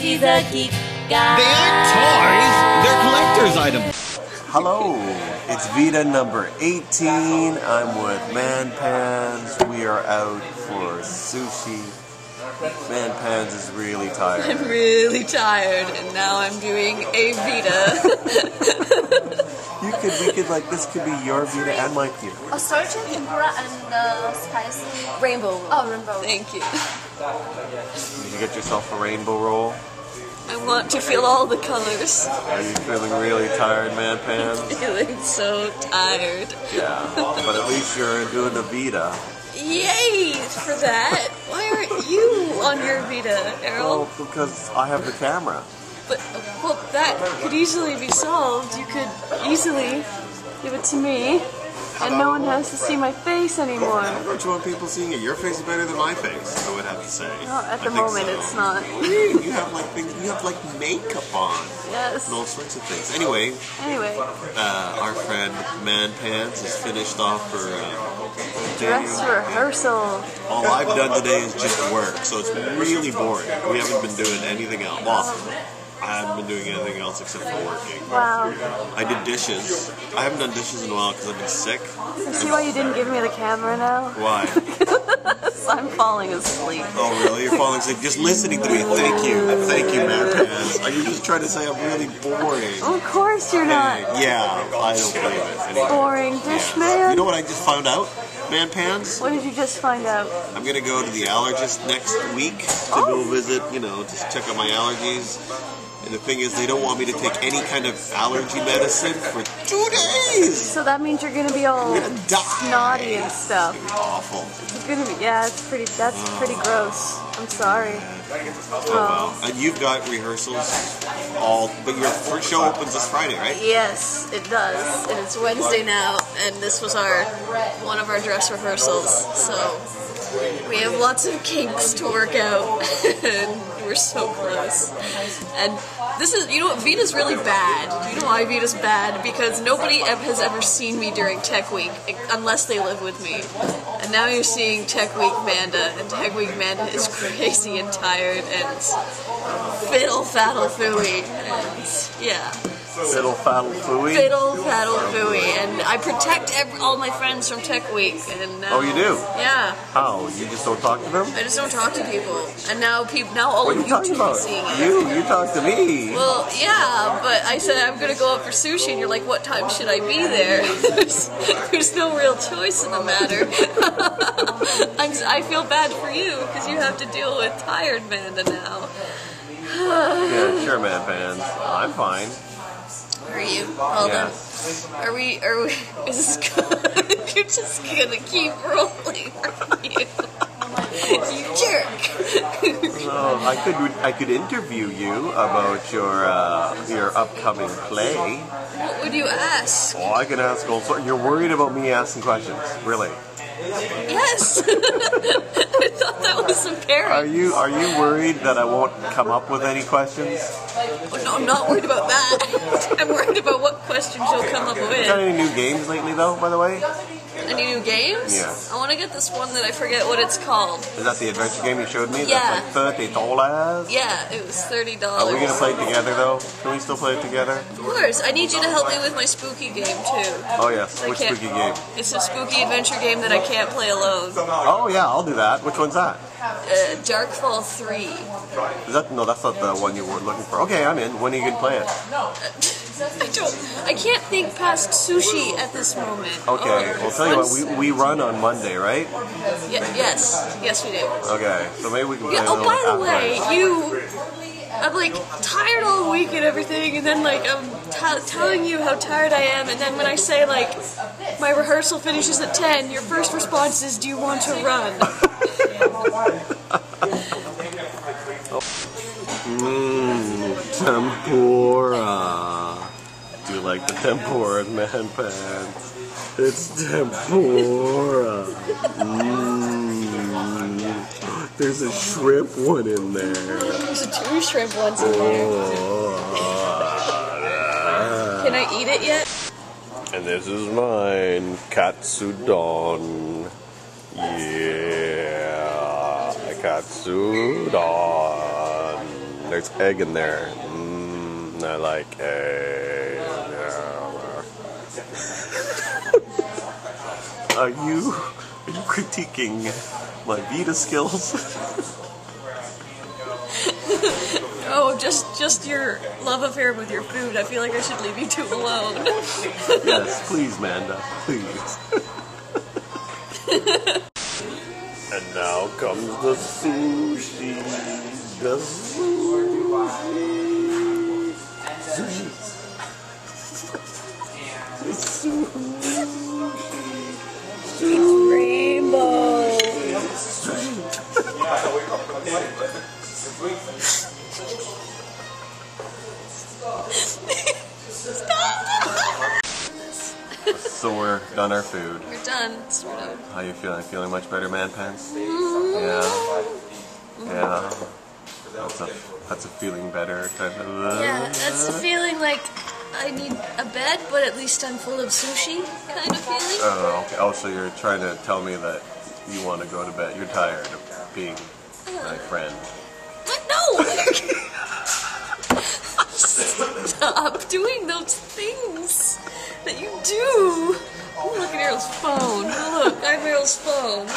時々が They aren't toys. They're collector's items. Hello, it's Vita number 18. I'm with Man Pans. We are out for sushi. Man Pans is really tired. I'm really tired, and now I'm doing a Vita. You could, we could like, this could be your VEDA and my VEDA. Oh, sorry, tempura and uh, spicy. Rainbow. Oh, rainbow. Thank you. Did you get yourself a rainbow roll? I want to feel all the colors. Are you feeling really tired, Man Pans? Feeling so tired. Yeah, but at least you're doing a VEDA. Yay for that! Why aren't you on your VEDA, Errol? Well, because I have the camera. But well, that could easily be solved. You could easily give it to me, and no one has to see my face anymore. Don't you want people seeing it? Your face is better than my face, I would have to say. Well, at the moment, so. it's not. You have like things, you have like makeup on Yes. and all sorts of things. Anyway, Anyway, uh, our friend Man Pants is finished off for uh, dress rehearsal. All I've done today is just work, so it's really boring. We haven't been doing anything else. Well, haven't been doing anything else except for working. Wow. I did dishes. I haven't done dishes in a while because I've been sick. You see why you didn't give me the camera now? Why? I'm falling asleep. Oh, really? You're falling asleep just listening to me. Thank you. Thank you, Man Pants. Are you just trying to say I'm really boring? Of course you're not Hey, yeah, I don't believe it. Anyway. boring, dish Yeah. man. You know what I just found out, Man Pants? What did you just find out? I'm gonna go to the allergist next week to go oh. visit, you know, just check out my allergies. And the thing is, they don't want me to take any kind of allergy medicine for two days. So that means you're gonna be all I'm gonna die. snotty and stuff. Awful. It's gonna be yeah, it's pretty that's uh, pretty gross. I'm sorry. Oh, well. Um, and you've got rehearsals all, but your first show opens this Friday, right? Yes, it does. And it's Wednesday now, and this was our one of our dress rehearsals. So we have lots of kinks to work out, and we're so close. And this is, you know what, VEDA's really bad. You know why VEDA's bad? Because nobody has ever seen me during Tech Week, unless they live with me. And now you're seeing Tech Week Manda, and Tech Week Manda is crazy and tired and fiddle faddle fooey. And yeah. Fiddle faddle fooey. Fiddle faddle fooey. And I protect every, all my friends from Tech Week. And now, Oh, you do? Um, yeah. How? You just don't talk to them? I just don't talk to people. And now people, now all What of you you talking two are about? seeing it. You, you talk to me. Well, yeah, but I said I'm gonna go out for sushi, and you're like, what time should I be there? there's, there's no real choice in the matter. I'm, I feel bad for you because you have to deal with tired Manda now. Yeah, sure, man, fans. I'm fine. Are you? Hold Yeah. on. Are we? Are we? Is this good? You're just gonna keep rolling, are you? you jerk. Oh, I could I could interview you about your uh, your upcoming play. what would you ask? Oh, I can ask all sorts. You're worried about me asking questions, really? Yes. I thought that was apparent. Are you are you worried that I won't come up with any questions? Oh, no, I'm not worried about that. I'm worried about what questions you'll come up with. Got any new games lately, though? By the way, Any new games? Yeah. I want to get this one that I forget what it's called. is that the adventure game you showed me? Yeah. That's like thirty dollars. Yeah, it was thirty dollars. Are we gonna play it together though? Can we still play it together? Of course. I need you to help me with my spooky game too. Oh yes. Which spooky game? It's a spooky adventure game that I can't play alone. Oh yeah, I'll do that. Which one's that? Uh, Darkfall Three. Is that no? That's not the one you were looking for. Okay, I'm in. When are you gonna play it? I don't. I can't think past sushi at this moment. Okay, Oh, well tell you what, we, we run on Monday, right? yes, yes we do. Okay, so maybe we can play Yeah, oh, by the way, you. I'm like tired all week and everything, and then like I'm telling you how tired I am, and then when I say like my rehearsal finishes at ten, your first response is, "Do you want to run?" Mmm, tempura. Do you like the tempura, man pants? It's tempura. Mmm. There's a shrimp one in there. There's two shrimp ones in there. Oh, Can I eat it yet? And this is mine, katsudon. Yeah, katsudon. There's egg in there. Mmm, I like egg. Are you, are you critiquing my VEDA skills? Oh, just just your love affair with your food. I feel like I should leave you two alone. yes, please, Manda, please. and now comes the sushi. The sushi. Sushi. The sushi. Rainbow. So we're done our food. We're done, sort of. How you feeling? Feeling much better, man pants? Mm-hmm. Yeah. Mm-hmm. Yeah. That's a that's a feeling better kind of. Uh, yeah, that's a feeling like I need a bed, but at least I'm full of sushi kind of feeling. Oh, okay. Oh, so you're trying to tell me that you want to go to bed. You're tired of being my uh-huh. friend. What? No! Stop doing those things that you do. Oh, look at Errol's phone. Oh, look, I have Errol's phone.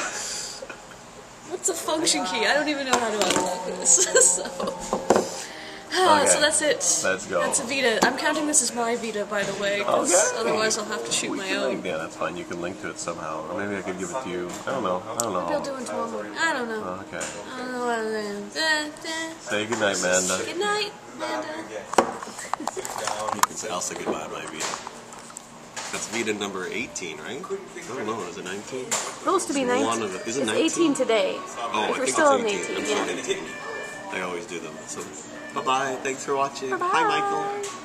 What's a function key? I don't even know how to unlock this. so. Ah, Okay. so that's it. Let's go. That's a VEDA. I'm counting this as my VEDA, by the way, because Okay. otherwise I'll have to shoot We my own. link, yeah, that's fine. You can link to it somehow, or maybe I could give it to you. I don't know. I don't know. Maybe I'll know. do it tomorrow. I don't know. Okay. I don't know what I'm doing. Da, da. Say goodnight, Manda. Good night, Amanda. You can say, I'll say goodbye to my VEDA. That's VEDA number 18, right? I don't know. Is it 19? Supposed to be One 19. of the- is it it's 19? 18 today. Oh, I We're think still it's 18. 18, I'm yeah. 18. I always do them. So, bye bye. Thanks for watching. Bye-bye. Hi, Michael.